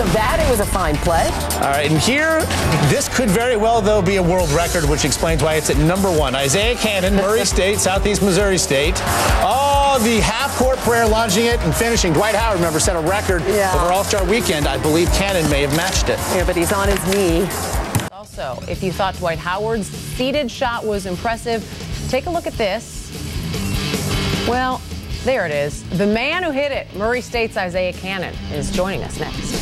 of that, it was a fine play. All right, and here, this could very well, though, be a world record, which explains why it's at number one. Isaiah Canaan, Murray State, Southeast Missouri State. Oh, the half-court prayer, launching it and finishing. Dwight Howard, remember, set a record Yeah. over All-Star Weekend. I believe Canaan may have matched it. Yeah, but he's on his knee. Also, if you thought Dwight Howard's seated shot was impressive, take a look at this. Well, there it is. The man who hit it, Murray State's Isaiah Canaan, is joining us next.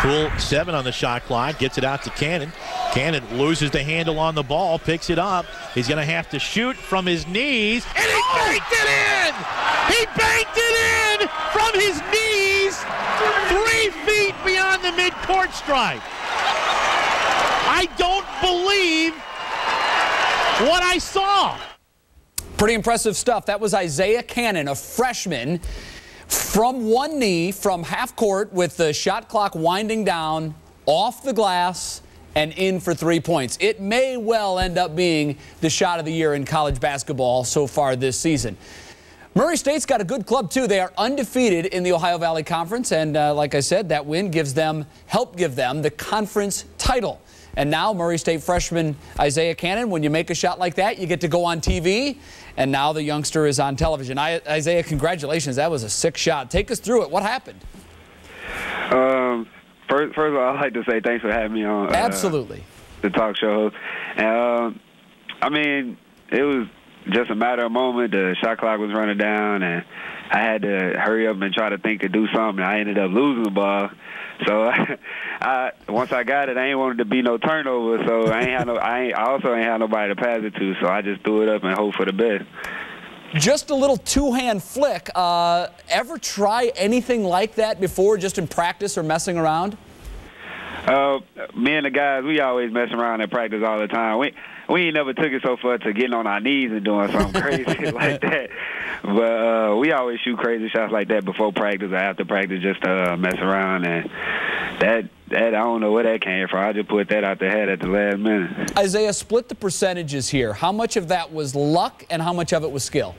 Poole seven on the shot clock, gets it out to Canaan. Canaan loses the handle on the ball, picks it up. He's going to have to shoot from his knees, and he oh! banked it in! He banked it in from his knees, three feet beyond the midcourt stripe. I don't believe what I saw. Pretty impressive stuff. That was Isaiah Canaan, a freshman, from one knee, from half court, with the shot clock winding down, off the glass, and in for three points. It may well end up being the shot of the year in college basketball so far this season. Murray State's got a good club too. They are undefeated in the Ohio Valley Conference, and uh, like I said, that win gives them help give them the conference title. And now Murray State freshman Isaiah Canaan, when you make a shot like that, you get to go on TV, and now the youngster is on television. I, Isaiah, congratulations! That was a sick shot. Take us through it. What happened? Um, first, first of all, I'd like to say thanks for having me on. Uh, Absolutely. The talk show. And, um, I mean, it was just a matter of moment. The shot clock was running down, and I had to hurry up and try to think to do something. I ended up losing the ball. So I, once I got it, I ain't wanted to be no turnover. So I ain't had no. I, ain't, I also ain't had nobody to pass it to. So I just threw it up and hope for the best. Just a little two-hand flick. Uh, ever try anything like that before, just in practice or messing around? Uh, me and the guys, we always mess around at practice all the time. We we ain't never took it so far to getting on our knees and doing something crazy like that. But uh, we always shoot crazy shots like that before practice or after practice just to uh, mess around. And that that I don't know where that came from. I just put that out the head at the last minute. Isaiah, split the percentages here. How much of that was luck and how much of it was skill?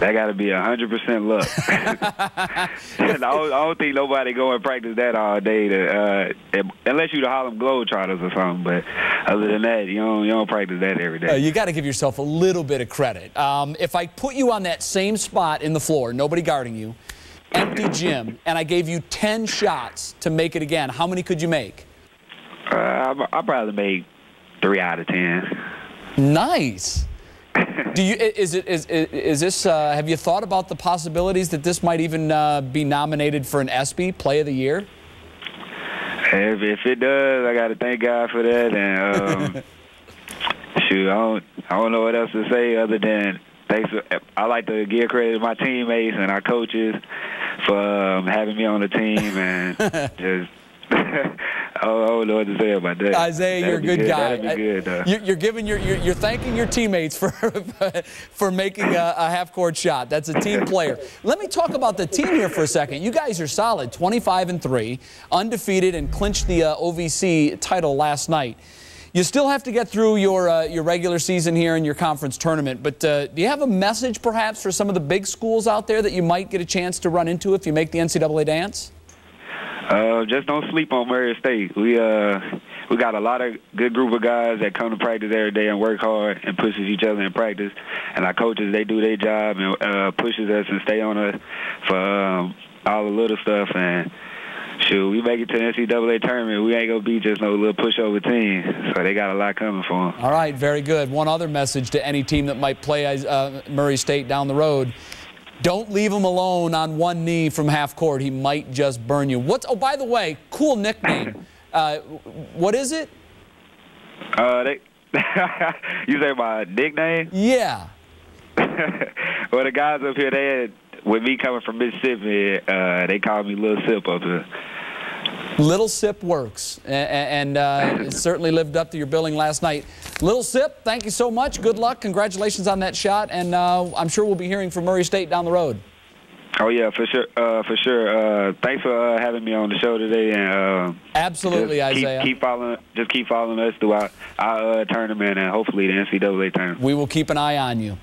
That got to be a hundred percent luck. I, don't, I don't think nobody go and practice that all day. To, uh, unless you the Harlem Globetrotters or something. But other than that, you don't you don't practice that every day. Uh, you got to give yourself a little bit of credit. Um, if I put you on that same spot in the floor, nobody guarding you, empty gym, and I gave you 10 shots to make it again, how many could you make? Uh, I, I probably make three out of ten. Nice. Do you is it is is, is this? Uh, have you thought about the possibilities that this might even uh, be nominated for an ESPY Play of the Year? If, if it does, I got to thank God for that. And um, shoot, I don't I don't know what else to say other than thanks. I like to give credit to my teammates and our coaches for um, having me on the team and just. I don't know what to say about that. Isaiah, That'd you're a good, good. guy. That'd be good, though. You- You're giving your, you're, you're thanking your teammates for for making a, a half-court shot. That's a team player. Let me talk about the team here for a second. You guys are solid, 25 and three, undefeated, and clinched the uh, OVC title last night. You still have to get through your uh, your regular season here and your conference tournament, but uh, do you have a message perhaps for some of the big schools out there that you might get a chance to run into if you make the NCAA dance? Uh, just don't sleep on Murray State. We uh we got a lot of good group of guys that come to practice every day and work hard and pushes each other in practice. And our coaches they do their job and uh, pushes us and stay on us for um, all the little stuff. And shoot, we make it to the NCAA tournament. We ain't gonna be just no little pushover team. So they got a lot coming for them. All right, very good. One other message to any team that might play uh, Murray State down the road. Don't leave him alone on one knee from half court. He might just burn you. What's, oh, by the way, cool nickname. Uh, what is it? Uh, they, you say my nickname? Yeah. well, the guys up here, they had, with me coming from Mississippi, uh, they called me Little Sip up here. Little Sip works, a- a- and uh, it certainly lived up to your billing last night. Little Sip, thank you so much. Good luck. Congratulations on that shot, and uh, I'm sure we'll be hearing from Murray State down the road. Oh yeah, for sure, uh, for sure. Uh, thanks for uh, having me on the show today, and uh, Absolutely, just keep, Isaiah. keep following, just keep following us throughout our uh, tournament, and hopefully the NCAA tournament. We will keep an eye on you.